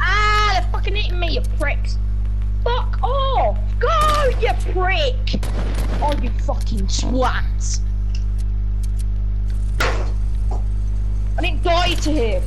Ah, they're fucking hitting me, you pricks. Fuck off! Go, you prick! Oh, you fucking swats. I didn't die to him.